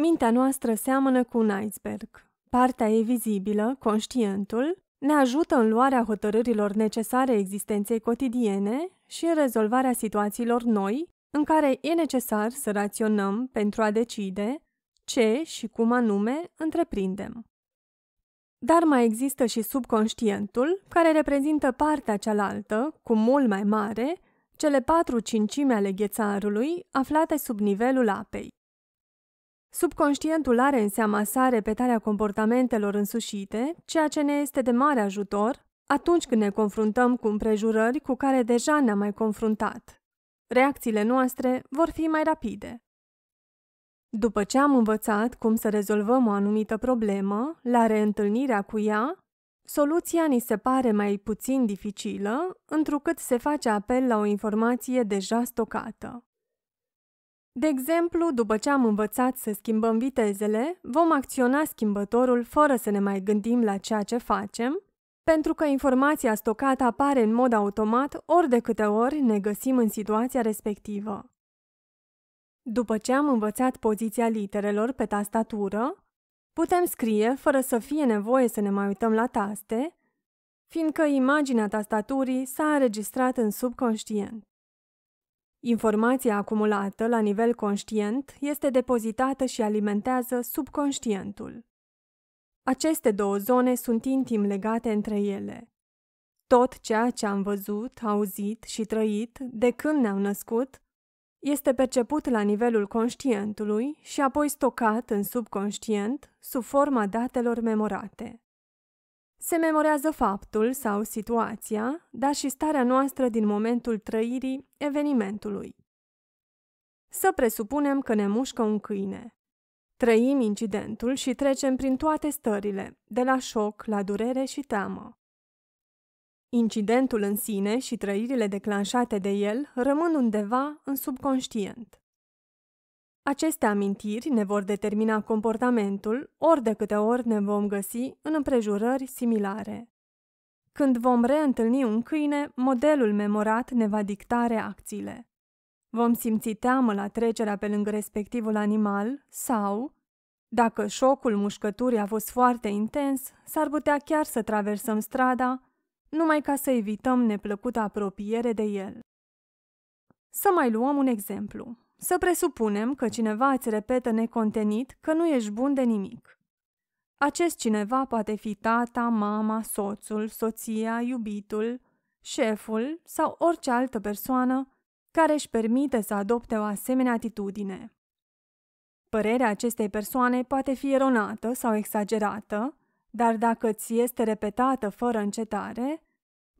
Mintea noastră seamănă cu un iceberg. Partea ei vizibilă, conștientul, ne ajută în luarea hotărârilor necesare existenței cotidiene și în rezolvarea situațiilor noi, în care e necesar să raționăm pentru a decide ce și cum anume întreprindem. Dar mai există și subconștientul, care reprezintă partea cealaltă, cu mult mai mare, cele patru cincime ale ghețarului aflate sub nivelul apei. Subconștientul are în seama sa repetarea comportamentelor însușite, ceea ce ne este de mare ajutor atunci când ne confruntăm cu împrejurări cu care deja ne-am mai confruntat. Reacțiile noastre vor fi mai rapide. După ce am învățat cum să rezolvăm o anumită problemă, la reîntâlnirea cu ea, soluția ni se pare mai puțin dificilă, întrucât se face apel la o informație deja stocată. De exemplu, după ce am învățat să schimbăm vitezele, vom acționa schimbătorul fără să ne mai gândim la ceea ce facem, pentru că informația stocată apare în mod automat ori de câte ori ne găsim în situația respectivă. După ce am învățat poziția literelor pe tastatură, putem scrie fără să fie nevoie să ne mai uităm la taste, fiindcă imaginea tastaturii s-a înregistrat în subconștient. Informația acumulată la nivel conștient este depozitată și alimentează subconștientul. Aceste două zone sunt intim legate între ele. Tot ceea ce am văzut, auzit și trăit de când ne-am născut este perceput la nivelul conștientului și apoi stocat în subconștient sub forma datelor memorate. Se memorează faptul sau situația, dar și starea noastră din momentul trăirii evenimentului. Să presupunem că ne mușcă un câine. Trăim incidentul și trecem prin toate stările, de la șoc la durere și teamă. Incidentul în sine și trăirile declanșate de el rămân undeva în subconștient. Aceste amintiri ne vor determina comportamentul ori de câte ori ne vom găsi în împrejurări similare. Când vom reîntâlni un câine, modelul memorat ne va dicta reacțiile. Vom simți teamă la trecerea pe lângă respectivul animal sau, dacă șocul mușcăturii a fost foarte intens, s-ar putea chiar să traversăm strada numai ca să evităm neplăcută apropiere de el. Să mai luăm un exemplu. Să presupunem că cineva îți repetă necontenit că nu ești bun de nimic. Acest cineva poate fi tata, mama, soțul, soția, iubitul, șeful sau orice altă persoană care își permite să adopte o asemenea atitudine. Părerea acestei persoane poate fi eronată sau exagerată, dar dacă ți este repetată fără încetare,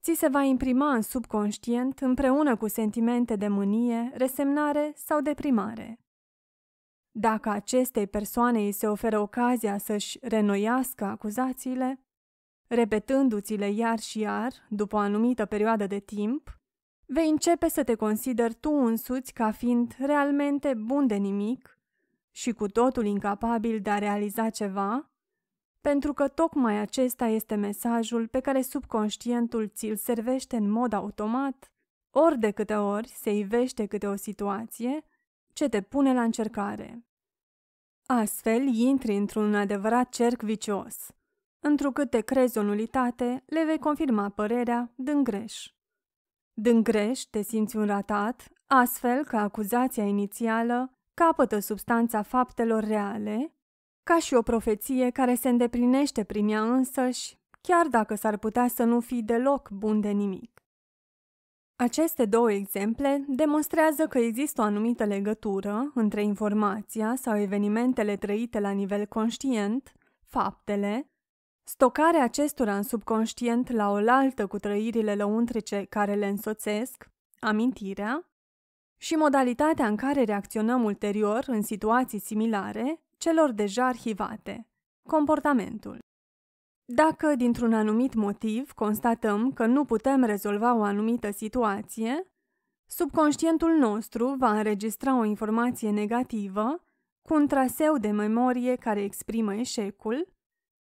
ți se va imprima în subconștient împreună cu sentimente de mânie, resemnare sau deprimare. Dacă acestei persoane îi se oferă ocazia să-și renoiască acuzațiile, repetându-ți-le iar și iar, după o anumită perioadă de timp, vei începe să te consideri tu însuți ca fiind realmente bun de nimic și cu totul incapabil de a realiza ceva, pentru că tocmai acesta este mesajul pe care subconștientul ți-l servește în mod automat, ori de câte ori se ivește câte o situație ce te pune la încercare. Astfel, intri într-un adevărat cerc vicios. Întrucât te crezi o nulitate, le vei confirma părerea dând greș. Dând greș, te simți un ratat, astfel că acuzația inițială capătă substanța faptelor reale ca și o profeție care se îndeplinește prin ea însăși, chiar dacă s-ar putea să nu fii deloc bun de nimic. Aceste două exemple demonstrează că există o anumită legătură între informația sau evenimentele trăite la nivel conștient, faptele, stocarea acestora în subconștient la oaltă cu trăirile lăuntrice care le însoțesc, amintirea, și modalitatea în care reacționăm ulterior în situații similare, celor deja arhivate. Comportamentul. Dacă, dintr-un anumit motiv, constatăm că nu putem rezolva o anumită situație, subconștientul nostru va înregistra o informație negativă cu un traseu de memorie care exprimă eșecul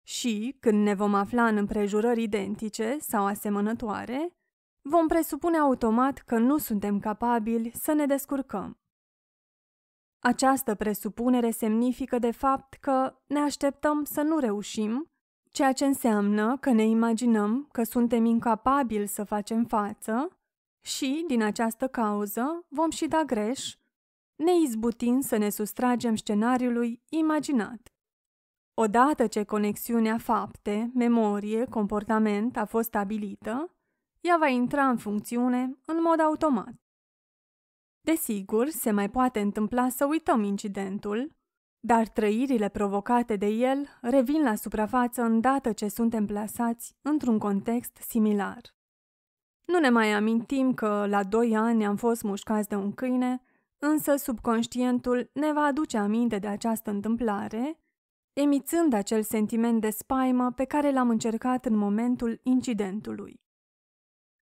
și, când ne vom afla în împrejurări identice sau asemănătoare, vom presupune automat că nu suntem capabili să ne descurcăm. Această presupunere semnifică de fapt că ne așteptăm să nu reușim, ceea ce înseamnă că ne imaginăm că suntem incapabili să facem față și, din această cauză, vom și da greș, neizbutind să ne sustragem scenariului imaginat. Odată ce conexiunea fapte, memorie, comportament a fost stabilită, ea va intra în funcțiune în mod automat. Desigur, se mai poate întâmpla să uităm incidentul, dar trăirile provocate de el revin la suprafață îndată ce suntem plasați într-un context similar. Nu ne mai amintim că la doi ani am fost mușcați de un câine, însă subconștientul ne va aduce aminte de această întâmplare, emițând acel sentiment de spaimă pe care l-am încercat în momentul incidentului.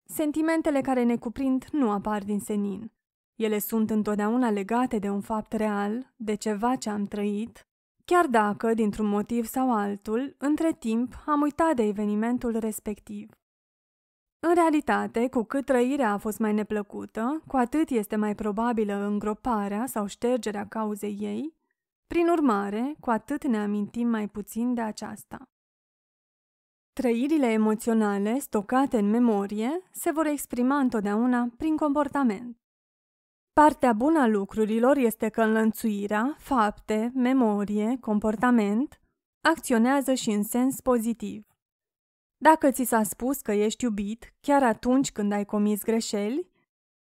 Sentimentele care ne cuprind nu apar din senin. Ele sunt întotdeauna legate de un fapt real, de ceva ce am trăit, chiar dacă, dintr-un motiv sau altul, între timp am uitat de evenimentul respectiv. În realitate, cu cât trăirea a fost mai neplăcută, cu atât este mai probabilă îngroparea sau ștergerea cauzei ei, prin urmare, cu atât ne amintim mai puțin de aceasta. Trăirile emoționale stocate în memorie se vor exprima întotdeauna prin comportament. Partea bună a lucrurilor este că înlănțuirea, fapte, memorie, comportament acționează și în sens pozitiv. Dacă ți s-a spus că ești iubit chiar atunci când ai comis greșeli,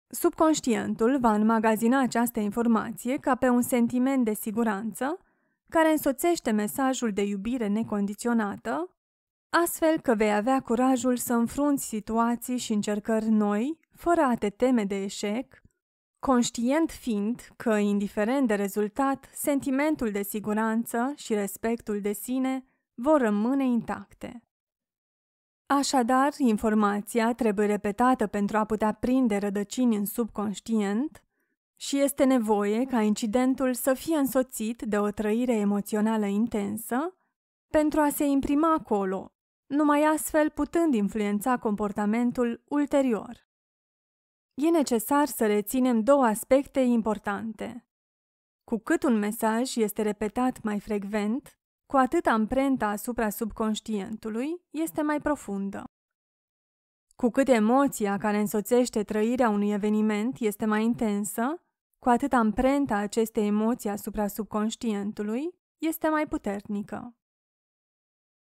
subconștientul va înmagazina această informație ca pe un sentiment de siguranță care însoțește mesajul de iubire necondiționată, astfel că vei avea curajul să înfrunți situații și încercări noi, fără a te teme de eșec, conștient fiind că, indiferent de rezultat, sentimentul de siguranță și respectul de sine vor rămâne intacte. Așadar, informația trebuie repetată pentru a putea prinde rădăcini în subconștient și este nevoie ca incidentul să fie însoțit de o trăire emoțională intensă pentru a se imprima acolo, numai astfel putând influența comportamentul ulterior. E necesar să reținem două aspecte importante. Cu cât un mesaj este repetat mai frecvent, cu atât amprenta asupra subconștientului este mai profundă. Cu cât emoția care însoțește trăirea unui eveniment este mai intensă, cu atât amprenta acestei emoții asupra subconștientului este mai puternică.